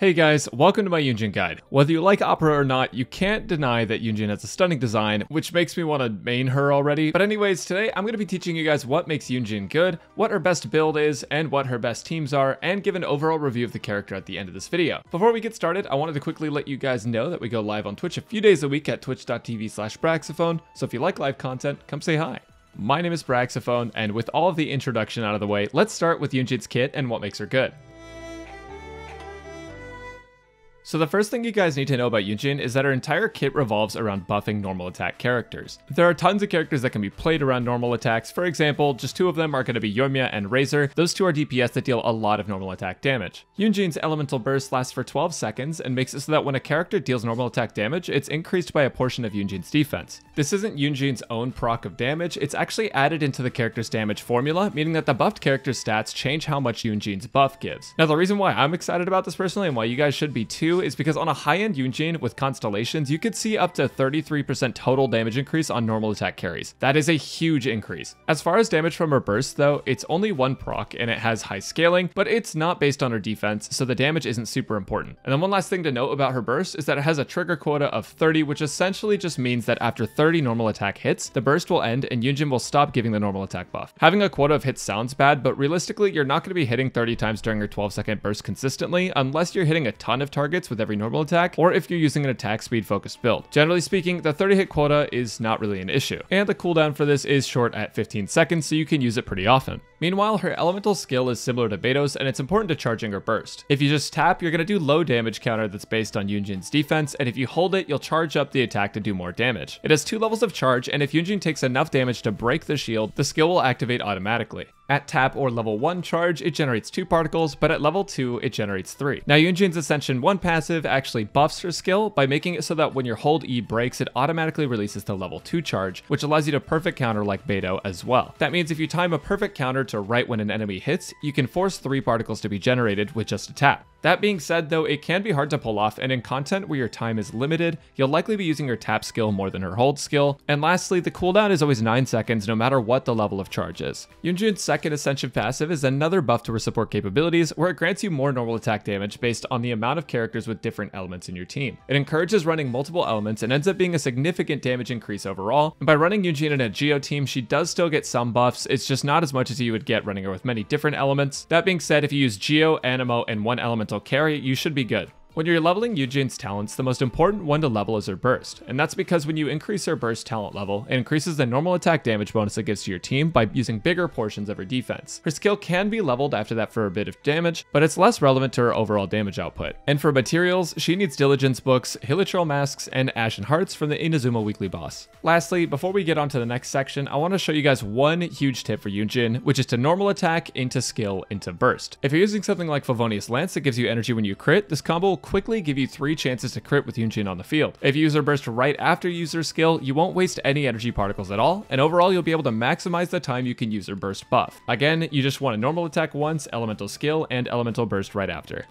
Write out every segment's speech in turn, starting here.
Hey guys, welcome to my Yunjin guide. Whether you like Opera or not, you can't deny that Yunjin has a stunning design, which makes me want to main her already. But anyways, today I'm going to be teaching you guys what makes Yunjin good, what her best build is, and what her best teams are, and give an overall review of the character at the end of this video. Before we get started, I wanted to quickly let you guys know that we go live on Twitch a few days a week at twitch.tv slash braxophone, so if you like live content, come say hi. My name is Braxophone, and with all of the introduction out of the way, let's start with Yunjin's kit and what makes her good. So the first thing you guys need to know about Yunjin is that her entire kit revolves around buffing normal attack characters. There are tons of characters that can be played around normal attacks. For example, just two of them are going to be Yoimiya and Razor. Those two are DPS that deal a lot of normal attack damage. Yunjin's elemental burst lasts for 12 seconds and makes it so that when a character deals normal attack damage, it's increased by a portion of Yunjin's defense. This isn't Yunjin's own proc of damage, it's actually added into the character's damage formula, meaning that the buffed character's stats change how much Yunjin's buff gives. Now the reason why I'm excited about this personally and why you guys should be too is because on a high-end Yunjin with Constellations, you could see up to 33% total damage increase on normal attack carries. That is a huge increase. As far as damage from her burst though, it's only one proc and it has high scaling, but it's not based on her defense, so the damage isn't super important. And then one last thing to note about her burst is that it has a trigger quota of 30, which essentially just means that after 30 normal attack hits, the burst will end and Yunjin will stop giving the normal attack buff. Having a quota of hits sounds bad, but realistically, you're not going to be hitting 30 times during your 12 second burst consistently unless you're hitting a ton of targets with every normal attack, or if you're using an attack speed focused build. Generally speaking, the 30 hit quota is not really an issue, and the cooldown for this is short at 15 seconds, so you can use it pretty often. Meanwhile, her elemental skill is similar to Beidou's, and it's important to charging her burst. If you just tap, you're going to do low damage counter that's based on Yunjin's defense, and if you hold it, you'll charge up the attack to do more damage. It has two levels of charge, and if Yunjin takes enough damage to break the shield, the skill will activate automatically. At tap or level 1 charge, it generates 2 particles, but at level 2, it generates 3. Now Yunjin's Ascension 1 passive actually buffs her skill by making it so that when your hold E breaks, it automatically releases the level 2 charge, which allows you to perfect counter like Beidou as well. That means if you time a perfect counter to right when an enemy hits, you can force 3 particles to be generated with just a tap. That being said though, it can be hard to pull off and in content where your time is limited, you'll likely be using her tap skill more than her hold skill. And lastly, the cooldown is always 9 seconds no matter what the level of charge is. Yunjin's second Ascension passive is another buff to her support capabilities where it grants you more normal attack damage based on the amount of characters with different elements in your team. It encourages running multiple elements and ends up being a significant damage increase overall. And by running Yunjin in a Geo team, she does still get some buffs, it's just not as much as you would get running her with many different elements. That being said, if you use Geo, Anemo, and one element carry, you should be good. When you're leveling Yunjin's talents, the most important one to level is her burst, and that's because when you increase her burst talent level, it increases the normal attack damage bonus it gives to your team by using bigger portions of her defense. Her skill can be leveled after that for a bit of damage, but it's less relevant to her overall damage output. And for materials, she needs Diligence books, Hilichurl masks, and Ashen Hearts from the Inazuma weekly boss. Lastly, before we get on to the next section, I want to show you guys one huge tip for Yunjin, which is to normal attack into skill into burst. If you're using something like Favonius Lance that gives you energy when you crit, this combo quickly give you three chances to crit with Yunjin on the field. If you use her burst right after you use her skill, you won't waste any energy particles at all, and overall you'll be able to maximize the time you can use her burst buff. Again, you just want a normal attack once, elemental skill, and elemental burst right after.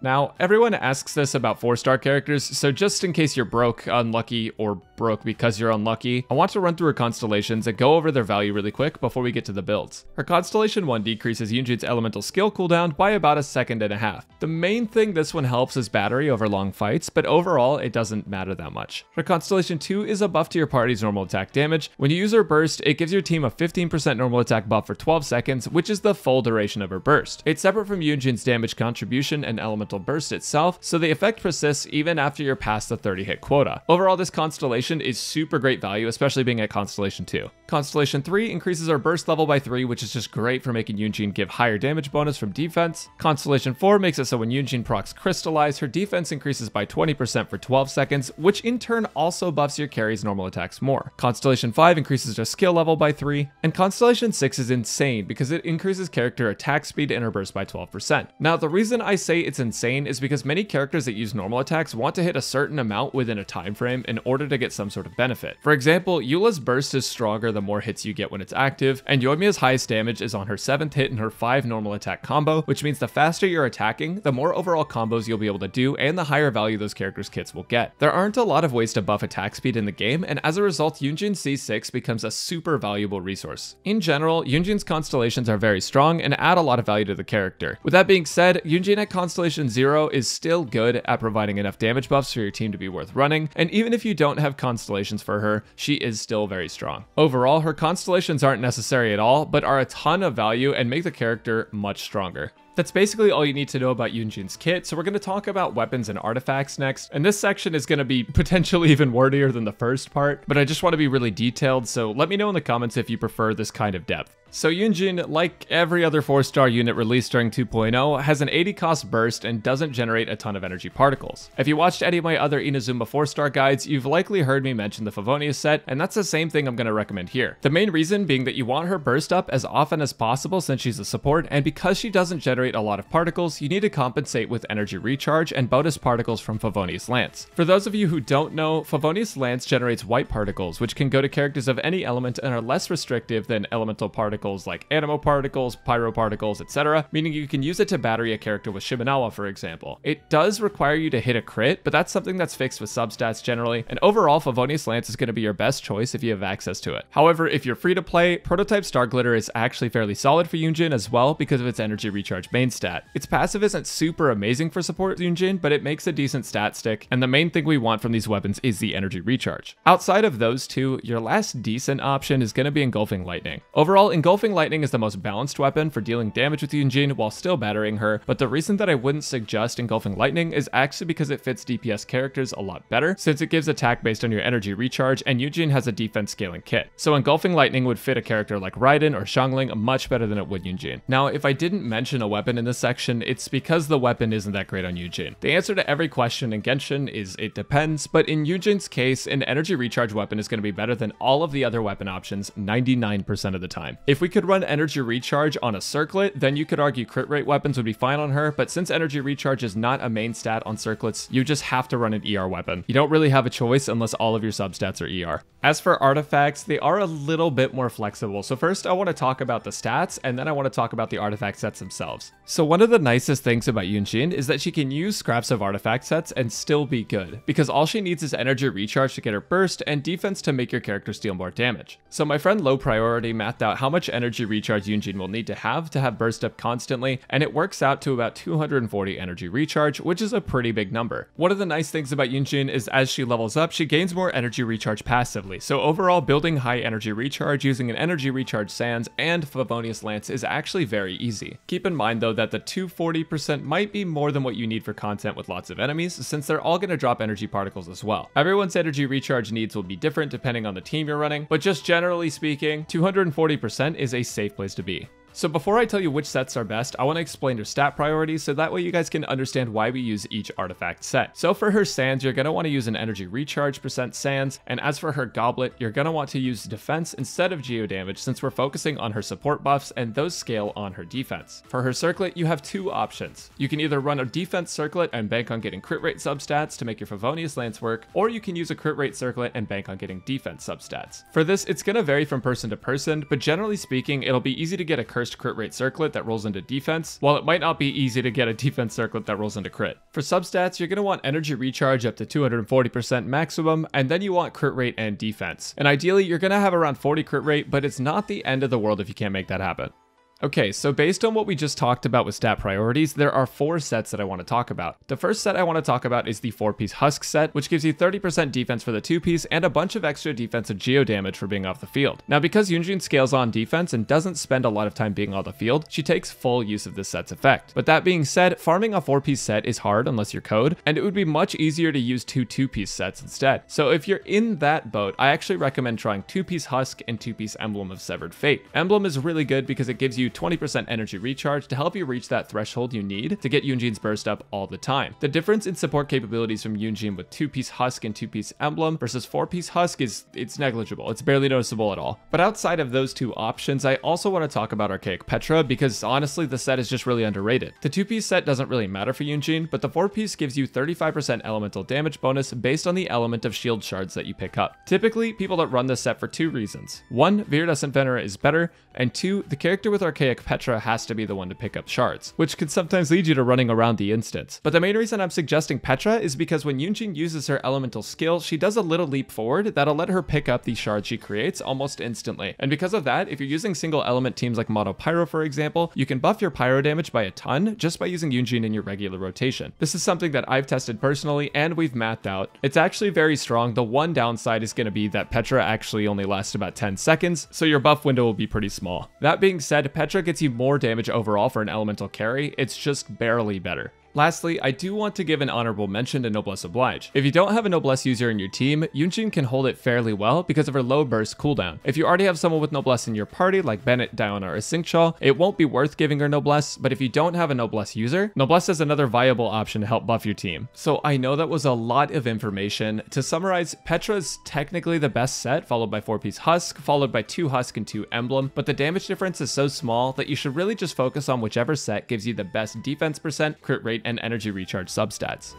Now, everyone asks this about 4-star characters, so just in case you're broke, unlucky, or broke because you're unlucky, I want to run through her constellations and go over their value really quick before we get to the builds. Her Constellation 1 decreases Yunjin's elemental skill cooldown by about a second and a half. The main thing this one helps is battery over long fights, but overall it doesn't matter that much. Her Constellation 2 is a buff to your party's normal attack damage. When you use her burst, it gives your team a 15% normal attack buff for 12 seconds, which is the full duration of her burst. It's separate from Yunjin's damage contribution and elemental burst itself, so the effect persists even after you're past the 30 hit quota. Overall, this constellation is super great value, especially being at Constellation 2. Constellation 3 increases our burst level by 3, which is just great for making Yunjin give higher damage bonus from defense. Constellation 4 makes it so when Yunjin procs Crystallize, her defense increases by 20% for 12 seconds, which in turn also buffs your carry's normal attacks more. Constellation 5 increases her skill level by 3, and Constellation 6 is insane because it increases character attack speed and her burst by 12%. Now, the reason I say it's insane is because many characters that use normal attacks want to hit a certain amount within a time frame in order to get some sort of benefit. For example, Eula's burst is stronger the more hits you get when it's active, and Yoimiya's highest damage is on her 7th hit in her 5 normal attack combo, which means the faster you're attacking, the more overall combos you'll be able to do, and the higher value those characters' kits will get. There aren't a lot of ways to buff attack speed in the game, and as a result, Yunjin C6 becomes a super valuable resource. In general, Yunjin's constellations are very strong and add a lot of value to the character. With that being said, Yunjin at Constellation 0 is still good at providing enough damage buffs for your team to be worth running, and even if you don't have constellations for her, she is still very strong. Overall, her constellations aren't necessary at all, but are a ton of value and make the character much stronger. That's basically all you need to know about Yunjin's kit, so we're going to talk about weapons and artifacts next, and this section is going to be potentially even wordier than the first part, but I just want to be really detailed, so let me know in the comments if you prefer this kind of depth. So Yunjin, like every other 4-star unit released during 2.0, has an 80 cost burst and doesn't generate a ton of energy particles. If you watched any of my other Inazuma 4-star guides, you've likely heard me mention the Favonius set, and that's the same thing I'm going to recommend here. The main reason being that you want her burst up as often as possible since she's a support, and because she doesn't generate a lot of particles, you need to compensate with energy recharge and bonus particles from Favonius Lance. For those of you who don't know, Favonius Lance generates white particles, which can go to characters of any element and are less restrictive than elemental particles like anemo particles, pyro particles, etc., meaning you can use it to battery a character with Shimenawa, for example. It does require you to hit a crit, but that's something that's fixed with substats generally, and overall, Favonius Lance is going to be your best choice if you have access to it. However, if you're free to play, Prototype Starglitter is actually fairly solid for Yunjin as well because of its energy recharge main stat. Its passive isn't super amazing for support Yunjin, but it makes a decent stat stick, and the main thing we want from these weapons is the energy recharge. Outside of those two, your last decent option is going to be Engulfing Lightning. Overall, Engulfing Engulfing Lightning is the most balanced weapon for dealing damage with Yunjin while still battering her, but the reason that I wouldn't suggest Engulfing Lightning is actually because it fits DPS characters a lot better, since it gives attack based on your energy recharge, and Yunjin has a defense scaling kit. So Engulfing Lightning would fit a character like Raiden or Xiangling much better than it would Yunjin. Now, if I didn't mention a weapon in this section, it's because the weapon isn't that great on Yunjin. The answer to every question in Genshin is it depends, but in Yunjin's case, an energy recharge weapon is going to be better than all of the other weapon options 99% of the time. If we could run energy recharge on a circlet, then you could argue crit rate weapons would be fine on her, but since energy recharge is not a main stat on circlets, you just have to run an ER weapon. You don't really have a choice unless all of your substats are ER. As for artifacts, they are a little bit more flexible. So first I want to talk about the stats and then I want to talk about the artifact sets themselves. So one of the nicest things about Yunjin is that she can use scraps of artifact sets and still be good because all she needs is energy recharge to get her burst and defense to make your character steal more damage. So my friend Low Priority mathed out how much energy recharge Yunjin will need to have to have burst up constantly and it works out to about 240 energy recharge, which is a pretty big number. One of the nice things about Yunjin is as she levels up, she gains more energy recharge passively. So overall, building high energy recharge using an energy recharge Sands and Favonius Lance is actually very easy. Keep in mind though that the 240% might be more than what you need for content with lots of enemies, since they're all going to drop energy particles as well. Everyone's energy recharge needs will be different depending on the team you're running, but just generally speaking, 240% is a safe place to be. So before I tell you which sets are best, I want to explain your stat priorities so that way you guys can understand why we use each artifact set. So for her sands, you're going to want to use an energy recharge percent sands, and as for her goblet, you're going to want to use defense instead of geo damage since we're focusing on her support buffs and those scale on her defense. For her circlet, you have two options. You can either run a defense circlet and bank on getting crit rate substats to make your Favonius Lance work, or you can use a crit rate circlet and bank on getting defense substats. For this, it's going to vary from person to person, but generally speaking, it'll be easy to get a cursed crit rate circlet that rolls into defense, while it might not be easy to get a defense circlet that rolls into crit. For substats, you're going to want energy recharge up to 240% maximum, and then you want crit rate and defense. And ideally, you're going to have around 40 crit rate, but it's not the end of the world if you can't make that happen. Okay, so based on what we just talked about with stat priorities, there are four sets that I want to talk about. The first set I want to talk about is the 4-piece Husk set, which gives you 30% defense for the 2-piece and a bunch of extra defensive geo damage for being off the field. Now because Yunjin scales on defense and doesn't spend a lot of time being on the field, she takes full use of this set's effect. But that being said, farming a 4-piece set is hard unless you're code, and it would be much easier to use two 2-piece sets instead. So if you're in that boat, I actually recommend trying 2-piece Husk and 2-piece Emblem of Severed Fate. Emblem is really good because it gives you you 20% energy recharge to help you reach that threshold you need to get Yunjin's burst up all the time. The difference in support capabilities from Yunjin with 2-piece husk and 2-piece emblem versus 4-piece husk is it's negligible. It's barely noticeable at all. But outside of those two options, I also want to talk about Archaic Petra because honestly the set is just really underrated. The 2-piece set doesn't really matter for Yunjin, but the 4-piece gives you 35% elemental damage bonus based on the element of shield shards that you pick up. Typically, people don't run this set for two reasons. One, Viridescent Venerer is better, and two, the character with Archaic Petra has to be the one to pick up shards, which can sometimes lead you to running around the instance. But the main reason I'm suggesting Petra is because when Yunjin uses her elemental skill, she does a little leap forward that'll let her pick up the shards she creates almost instantly. And because of that, if you're using single element teams like Mono Pyro, for example, you can buff your pyro damage by a ton just by using Yunjin in your regular rotation. This is something that I've tested personally and we've mapped out. It's actually very strong. The one downside is going to be that Petra actually only lasts about 10 seconds, so your buff window will be pretty small. That being said, Petra gets you more damage overall for an elemental carry, it's just barely better. Lastly, I do want to give an honorable mention to Noblesse Oblige. If you don't have a Noblesse user in your team, Yunjin can hold it fairly well because of her low burst cooldown. If you already have someone with Noblesse in your party, like Bennett, Diona, or Xingqiu, it won't be worth giving her Noblesse, but if you don't have a Noblesse user, Noblesse is another viable option to help buff your team. So I know that was a lot of information. To summarize, Petra is technically the best set, followed by 4-piece Husk, followed by 2 Husk and 2 Emblem, but the damage difference is so small that you should really just focus on whichever set gives you the best defense percent, crit rate, and energy recharge substats.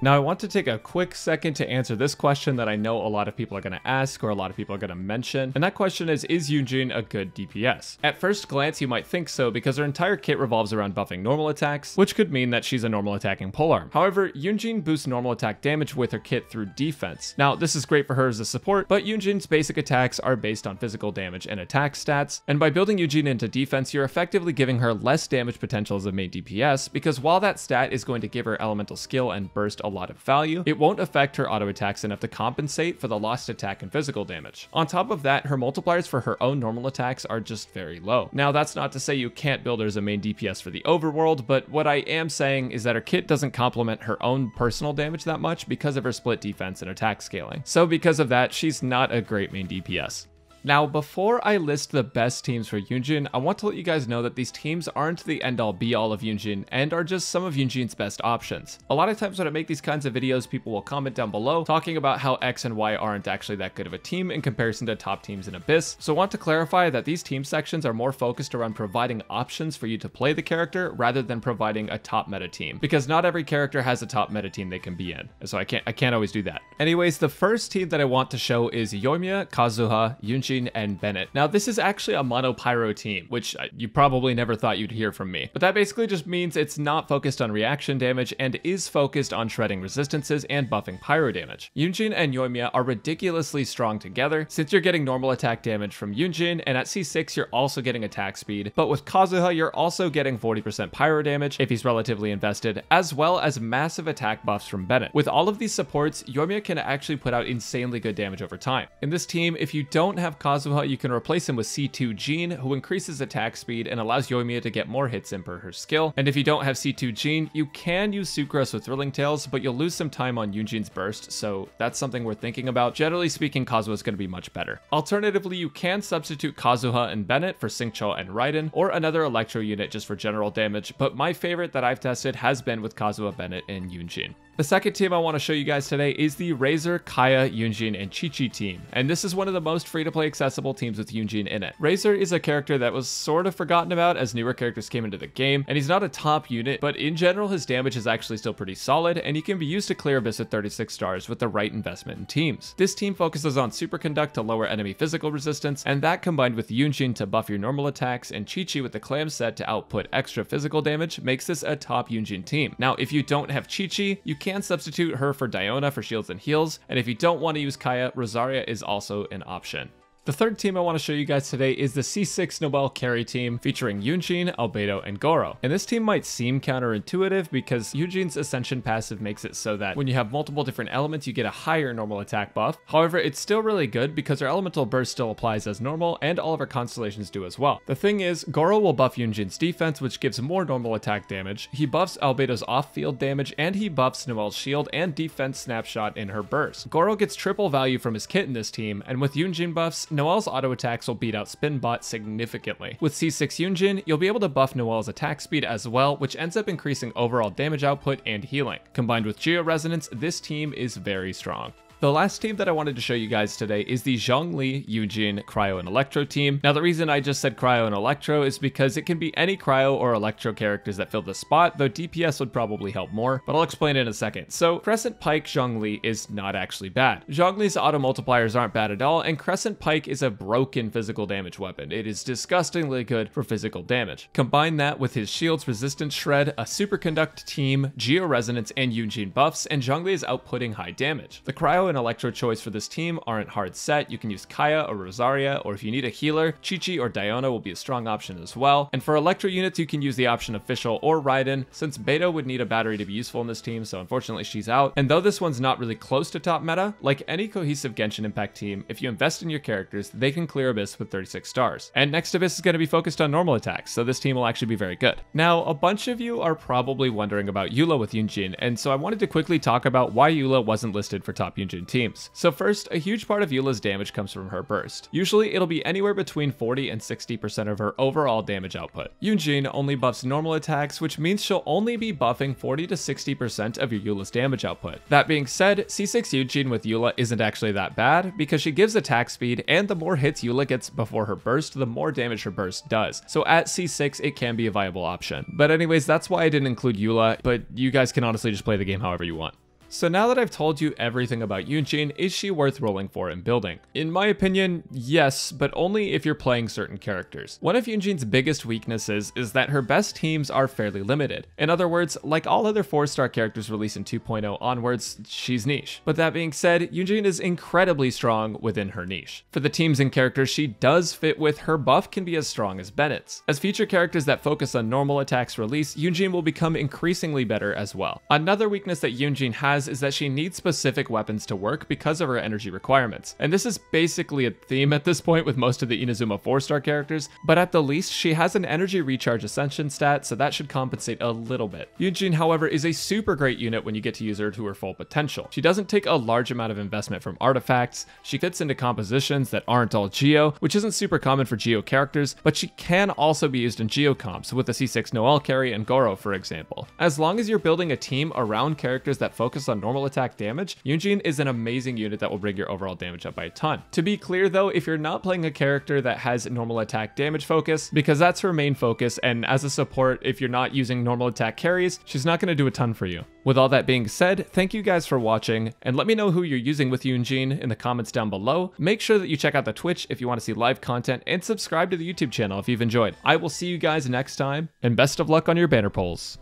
Now, I want to take a quick second to answer this question that I know a lot of people are going to ask or a lot of people are going to mention, and that question is, is Yunjin a good DPS? At first glance, you might think so because her entire kit revolves around buffing normal attacks, which could mean that she's a normal attacking polearm. However, Yunjin boosts normal attack damage with her kit through defense. Now, this is great for her as a support, but Yunjin's basic attacks are based on physical damage and attack stats, and by building Yunjin into defense, you're effectively giving her less damage potential as a main DPS, because while that stat is going to give her elemental skill and burst a lot of value, it won't affect her auto attacks enough to compensate for the lost attack and physical damage. On top of that, her multipliers for her own normal attacks are just very low. Now, that's not to say you can't build her as a main DPS for the overworld, but what I am saying is that her kit doesn't complement her own personal damage that much because of her split defense and attack scaling. So because of that, she's not a great main DPS. Now, before I list the best teams for Yunjin, I want to let you guys know that these teams aren't the end-all be-all of Yunjin and are just some of Yunjin's best options. A lot of times when I make these kinds of videos, people will comment down below talking about how X and Y aren't actually that good of a team in comparison to top teams in Abyss, so I want to clarify that these team sections are more focused around providing options for you to play the character rather than providing a top meta team, because not every character has a top meta team they can be in, so I can't, I can't always do that. Anyways, the first team that I want to show is Yoimiya, Kazuha, Yunjin, and Bennett. Now, this is actually a mono pyro team, which uh, you probably never thought you'd hear from me. But that basically just means it's not focused on reaction damage and is focused on shredding resistances and buffing pyro damage. Yunjin and Yoimiya are ridiculously strong together, since you're getting normal attack damage from Yunjin, and at C6 you're also getting attack speed, but with Kazuha you're also getting 40% pyro damage if he's relatively invested, as well as massive attack buffs from Bennett. With all of these supports, Yoimiya can actually put out insanely good damage over time. In this team, if you don't have Kazuha, you can replace him with C2 Jean, who increases attack speed and allows Yoimiya to get more hits in per her skill. And if you don't have C2 Jean, you can use Sucrose with Thrilling Tales, but you'll lose some time on Yunjin's burst, so that's something worth thinking about. Generally speaking, Kazuha is going to be much better. Alternatively, you can substitute Kazuha and Bennett for Xingqiu and Raiden, or another Electro unit just for general damage, but my favorite that I've tested has been with Kazuha, Bennett, and Yunjin. The second team I want to show you guys today is the Razor, Kaeya, Yunjin, and Qiqi team, and this is one of the most free-to-play accessible teams with Yunjin in it. Razor is a character that was sort of forgotten about as newer characters came into the game, and he's not a top unit, but in general his damage is actually still pretty solid, and he can be used to clear Abyss at 36 stars with the right investment in teams. This team focuses on Superconduct to lower enemy physical resistance, and that combined with Yunjin to buff your normal attacks, and Qiqi with the Clam set to output extra physical damage makes this a top Yunjin team. Now, if you don't have Qiqi, you can substitute her for Diona for shields and heals, and if you don't want to use Kaeya, Rosaria is also an option. The third team I want to show you guys today is the C6 Noelle carry team featuring Yunjin, Albedo, and Goro. And this team might seem counterintuitive because Yunjin's Ascension passive makes it so that when you have multiple different elements, you get a higher normal attack buff. However, it's still really good because her elemental burst still applies as normal and all of her constellations do as well. The thing is, Goro will buff Yunjin's defense, which gives more normal attack damage. He buffs Albedo's off-field damage and he buffs Noelle's shield and defense snapshot in her burst. Goro gets triple value from his kit in this team, and with Yunjin buffs, Noelle's auto attacks will beat out Spinbot significantly. With C6 Yunjin, you'll be able to buff Noelle's attack speed as well, which ends up increasing overall damage output and healing. Combined with Geo Resonance, this team is very strong. The last team that I wanted to show you guys today is the Zhongli, Yunjin, Cryo, and Electro team. Now the reason I just said Cryo and Electro is because it can be any Cryo or Electro characters that fill the spot, though DPS would probably help more, but I'll explain in a second. So Crescent Pike Zhongli is not actually bad. Zhongli's auto multipliers aren't bad at all, and Crescent Pike is a broken physical damage weapon. It is disgustingly good for physical damage. Combine that with his shield's resistance shred, a superconduct team, geo resonance, and Yunjin buffs, and Zhongli is outputting high damage. The Cryo and Electro choice for this team aren't hard set. You can use Kaeya or Rosaria, or if you need a healer, Qiqi or Diona will be a strong option as well. And for Electro units, you can use the option Fischl or Raiden, since Beidou would need a battery to be useful in this team, so unfortunately she's out. And though this one's not really close to top meta, like any cohesive Genshin Impact team, if you invest in your characters, they can clear Abyss with 36 stars. And next Abyss is going to be focused on normal attacks, so this team will actually be very good. Now, a bunch of you are probably wondering about Eula with Yunjin, and so I wanted to quickly talk about why Eula wasn't listed for top Yunjin teams. So first, a huge part of Eula's damage comes from her burst. Usually it'll be anywhere between 40 and 60% of her overall damage output. Yunjin only buffs normal attacks, which means she'll only be buffing 40 to 60% of your Eula's damage output. That being said, C6 Yunjin with Eula isn't actually that bad, because she gives attack speed, and the more hits Eula gets before her burst, the more damage her burst does. So at C6, it can be a viable option. But anyways, that's why I didn't include Eula, but you guys can honestly just play the game however you want. So now that I've told you everything about Yunjin, is she worth rolling for and building? In my opinion, yes, but only if you're playing certain characters. One of Yunjin's biggest weaknesses is that her best teams are fairly limited. In other words, like all other 4-star characters released in 2.0 onwards, she's niche. But that being said, Yunjin is incredibly strong within her niche. For the teams and characters she does fit with, her buff can be as strong as Bennett's. As feature characters that focus on normal attacks release, Yunjin will become increasingly better as well. Another weakness that Yunjin has has is that she needs specific weapons to work because of her energy requirements. And this is basically a theme at this point with most of the Inazuma 4-star characters, but at the least, she has an energy recharge ascension stat, so that should compensate a little bit. Yunjin, however, is a super great unit when you get to use her to her full potential. She doesn't take a large amount of investment from artifacts, she fits into compositions that aren't all Geo, which isn't super common for Geo characters, but she can also be used in Geo comps, with the C6 Noelle carry and Goro, for example. As long as you're building a team around characters that focus on normal attack damage, Yunjin is an amazing unit that will bring your overall damage up by a ton. To be clear though, if you're not playing a character that has normal attack damage focus, because that's her main focus, and as a support, if you're not using normal attack carries, she's not going to do a ton for you. With all that being said, thank you guys for watching, and let me know who you're using with Yunjin in the comments down below. Make sure that you check out the Twitch if you want to see live content, and subscribe to the YouTube channel if you've enjoyed. I will see you guys next time, and best of luck on your banner polls.